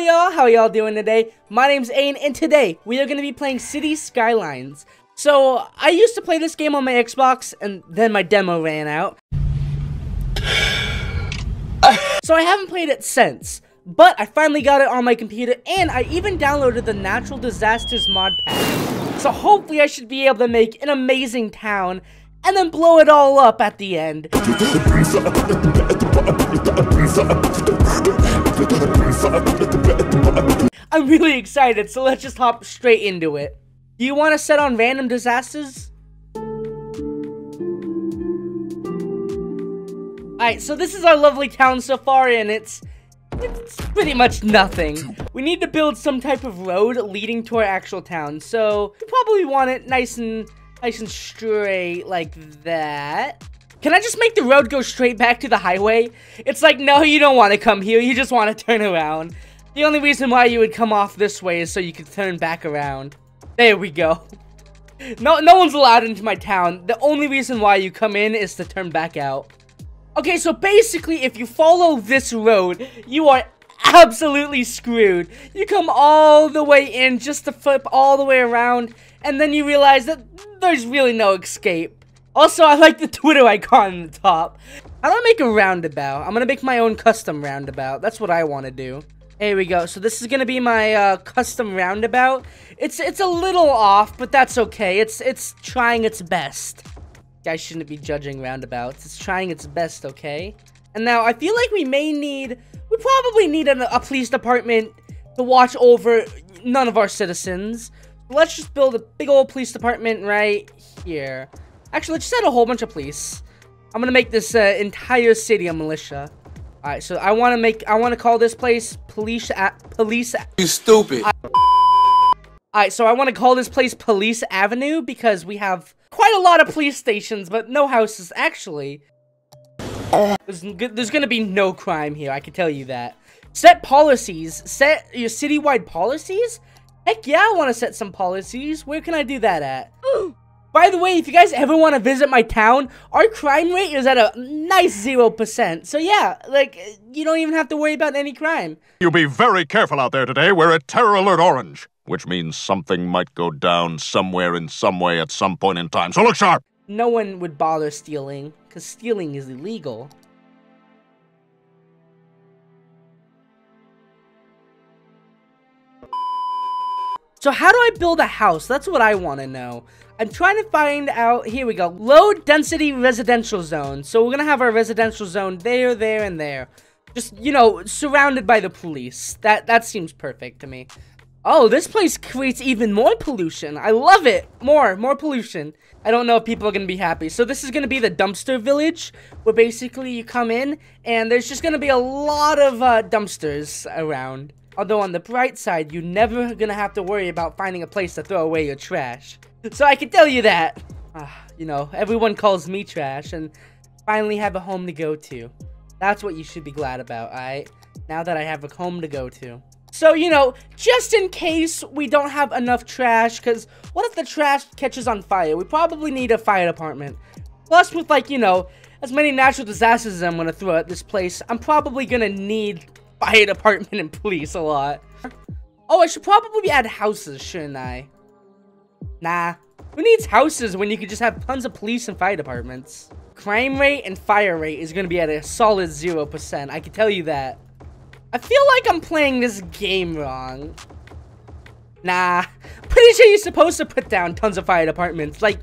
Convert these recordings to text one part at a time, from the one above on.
howdy y'all, how y'all doing today? My name's Ain, and today we are going to be playing City Skylines. So, I used to play this game on my Xbox, and then my demo ran out. so I haven't played it since. But I finally got it on my computer, and I even downloaded the Natural Disasters mod pack. So hopefully I should be able to make an amazing town, and then blow it all up at the end. I'm really excited, so let's just hop straight into it. Do you want to set on random disasters? Alright, so this is our lovely town so far, and it's it's pretty much nothing. We need to build some type of road leading to our actual town, so we probably want it nice and nice and straight like that. Can I just make the road go straight back to the highway? It's like, no, you don't want to come here, you just want to turn around. The only reason why you would come off this way is so you could turn back around. There we go. No, no one's allowed into my town. The only reason why you come in is to turn back out. Okay, so basically, if you follow this road, you are absolutely screwed. You come all the way in just to flip all the way around, and then you realize that there's really no escape. Also, I like the Twitter icon on the top. How do I make a roundabout? I'm gonna make my own custom roundabout. That's what I want to do. Here we go. So this is gonna be my uh, custom roundabout. It's it's a little off, but that's okay. It's it's trying its best. Guys shouldn't be judging roundabouts. It's trying its best, okay? And now, I feel like we may need... We probably need a, a police department to watch over none of our citizens. Let's just build a big old police department right here. Actually, let's just add a whole bunch of police. I'm gonna make this uh, entire city a militia. All right, so I want to make, I want to call this place police, police. You stupid. I Alright, so I want to call this place Police Avenue because we have quite a lot of police stations, but no houses. Actually, there's, there's gonna be no crime here, I can tell you that. Set policies. Set your citywide policies? Heck yeah, I want to set some policies. Where can I do that at? By the way, if you guys ever want to visit my town, our crime rate is at a nice 0%. So yeah, like, you don't even have to worry about any crime. You be very careful out there today. We're at Terror Alert Orange which means something might go down somewhere in some way at some point in time. So look sharp! No one would bother stealing, because stealing is illegal. So how do I build a house? That's what I want to know. I'm trying to find out, here we go, low density residential zone. So we're going to have our residential zone there, there, and there. Just, you know, surrounded by the police. That, that seems perfect to me. Oh, this place creates even more pollution. I love it. More, more pollution. I don't know if people are going to be happy. So this is going to be the dumpster village, where basically you come in, and there's just going to be a lot of uh, dumpsters around. Although on the bright side, you're never to have to worry about finding a place to throw away your trash. So I can tell you that. Uh, you know, everyone calls me trash, and finally have a home to go to. That's what you should be glad about, alright? Now that I have a home to go to. So, you know, just in case we don't have enough trash, because what if the trash catches on fire? We probably need a fire department. Plus, with, like, you know, as many natural disasters as I'm to throw at this place, I'm probably going to fire department and police a lot. Oh, I should probably add houses, shouldn't I? Nah. Who needs houses when you could just have tons of police and fire departments? Crime rate and fire rate is going to be at a solid 0%. I can tell you that. I feel like I'm playing this game wrong. Nah, pretty sure you're supposed to put down tons of fire departments. Like,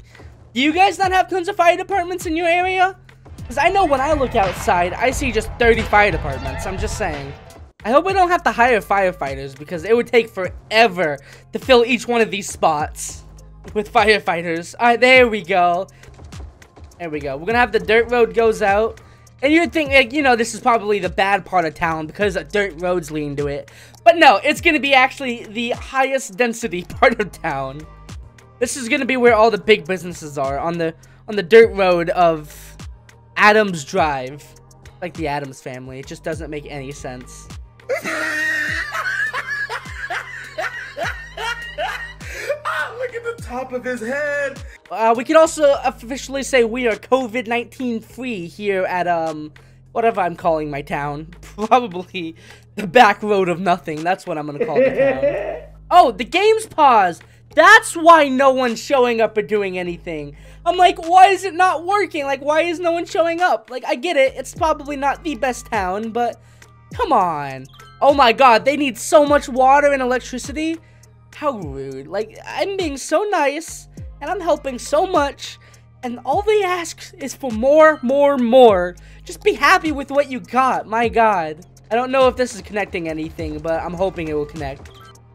do you guys not have tons of fire departments in your area? Because I know when I look outside, I see just 30 fire departments. I'm just saying. I hope we don't have to hire firefighters because it would take forever to fill each one of these spots with firefighters. Alright, there we go. There we go. We're gonna have the dirt road goes out. And you'd think, like, you know, this is probably the bad part of town because the dirt roads lead to it. But no, it's going to be actually the highest density part of town. This is going to be where all the big businesses are, on the on the dirt road of Adams Drive. Like the Addams family. It just doesn't make any sense. top of his head. Uh, we can also officially say we are COVID-19 free here at, um, whatever I'm calling my town. probably the back road of nothing. That's what I'm gonna call the town. Oh, the game's paused. That's why no one's showing up or doing anything. I'm like, why is it not working? Like, why is no one showing up? Like, I get it. It's probably not the best town, but come on. Oh my god, they need so much water and electricity. How rude. Like, I'm being so nice, and I'm helping so much, and all they ask is for more, more, more. Just be happy with what you got. My god. I don't know if this is connecting anything, but I'm hoping it will connect.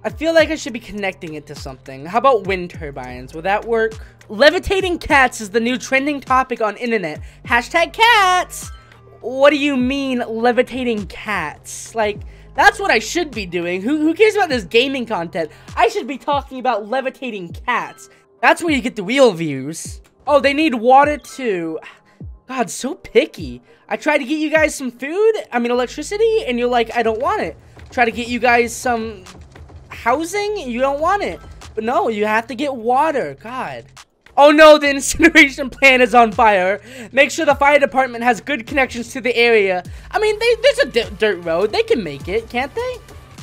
I feel like I should be connecting it to something. How about wind turbines? Will that work? Levitating cats is the new trending topic on internet. Hashtag cats! What do you mean, levitating cats? Like, that's what I should be doing. Who, who cares about this gaming content? I should be talking about levitating cats. That's where you get the wheel views. Oh, they need water too. God, so picky. I tried to get you guys some food, I mean electricity, and you're like, I don't want it. Try to get you guys some housing, you don't want it. But no, you have to get water. God. Oh no, the incineration plant is on fire. Make sure the fire department has good connections to the area. I mean, they, there's a dirt road. They can make it, can't they?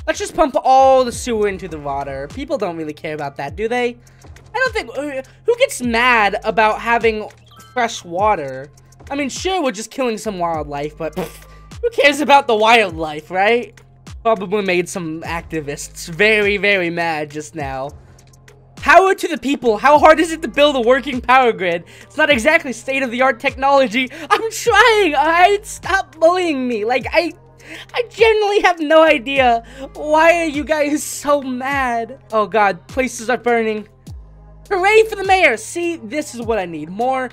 Let's just pump all the sewer into the water. People don't really care about that, do they? I don't think... Uh, who gets mad about having fresh water? I mean, sure, we're just killing some wildlife, but pff, who cares about the wildlife, right? Probably made some activists very, very mad just now. Power to the people. How hard is it to build a working power grid? It's not exactly state-of-the-art technology. I'm trying. Alright, stop bullying me. Like I, I genuinely have no idea. Why are you guys so mad? Oh God, places are burning. Hooray for the mayor. See, this is what I need. More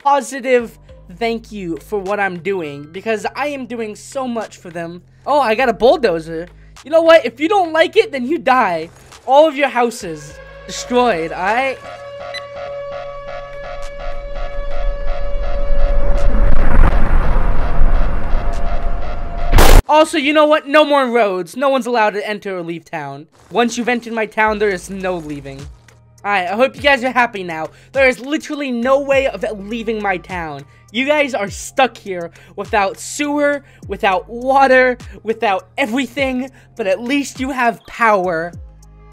positive thank you for what I'm doing because I am doing so much for them. Oh, I got a bulldozer. You know what? If you don't like it, then you die. All of your houses destroyed, alright? Also, you know what? No more roads. No one's allowed to enter or leave town. Once you've entered my town, there is no leaving. Alright, I hope you guys are happy now. There is literally no way of leaving my town. You guys are stuck here without sewer, without water, without everything, but at least you have power.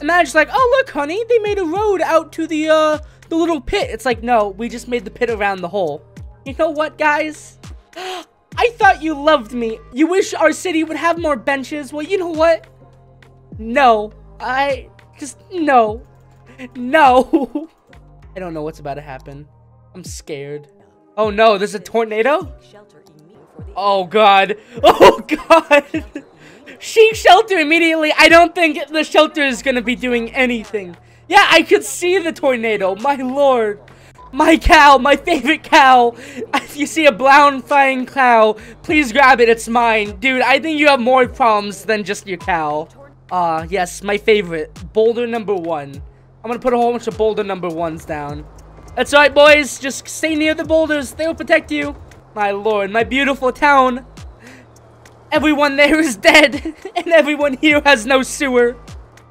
Imagine like, oh look honey, they made a road out to the, uh, the little pit. It's like, no, we just made the pit around the hole. You know what, guys? I thought you loved me. You wish our city would have more benches. Well, you know what? No. I just, no. No. I don't know what's about to happen. I'm scared. Oh no, there's a tornado? Oh god. Oh god. Seek shelter immediately. I don't think the shelter is gonna be doing anything. Yeah, I could see the tornado. My lord. My cow, my favorite cow. If you see a brown flying cow, please grab it. It's mine. Dude, I think you have more problems than just your cow. Ah, uh, yes, my favorite. Boulder number one. I'm gonna put a whole bunch of boulder number ones down. That's right, boys. Just stay near the boulders. They will protect you. My lord, my beautiful town. Everyone there is dead, and everyone here has no sewer.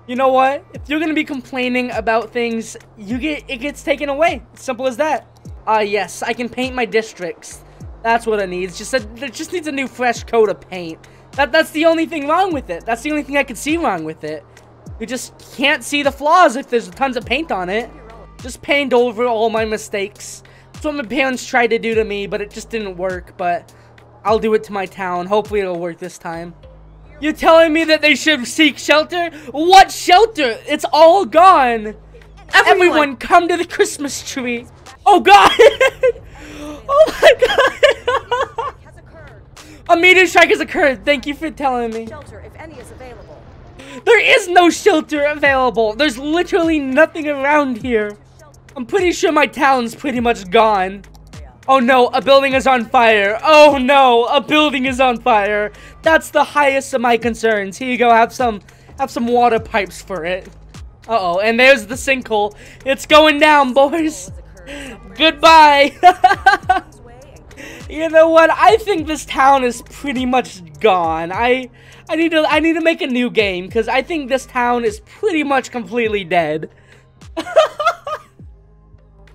You know what? If you're gonna be complaining about things, you get it gets taken away. Simple as that. Ah, uh, yes, I can paint my districts. That's what it needs. Just a, it just needs a new fresh coat of paint. That that's the only thing wrong with it. That's the only thing I can see wrong with it. You just can't see the flaws if there's tons of paint on it. Just painted over all my mistakes. That's what my parents tried to do to me, but it just didn't work. But I'll do it to my town. Hopefully it'll work this time. You're telling me that they should seek shelter? What shelter? It's all gone. Everyone, Everyone come to the Christmas tree. Oh god! oh my god! A meteor strike has occurred. Thank you for telling me. Shelter, if any is available. There is no shelter available. There's literally nothing around here. I'm pretty sure my town's pretty much gone. Oh no, a building is on fire. Oh no, a building is on fire. That's the highest of my concerns. Here you go, have some have some water pipes for it. Uh-oh, and there's the sinkhole. It's going down, boys. Goodbye. you know what? I think this town is pretty much gone. I I need to I need to make a new game cuz I think this town is pretty much completely dead.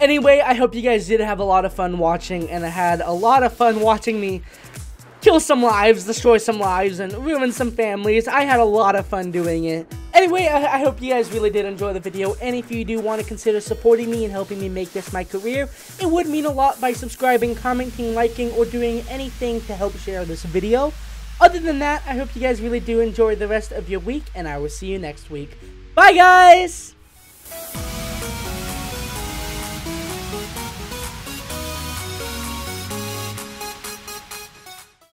Anyway, I hope you guys did have a lot of fun watching and I had a lot of fun watching me kill some lives, destroy some lives, and ruin some families. I had a lot of fun doing it. Anyway, I, I, hope you guys really did enjoy the video, and if you do want to consider supporting me and helping me make this my career, it would mean a lot by subscribing, commenting, liking, or doing anything to help share this video. Other than that, I hope you guys really do enjoy the rest of your week, and I will see you next week. Bye, guys!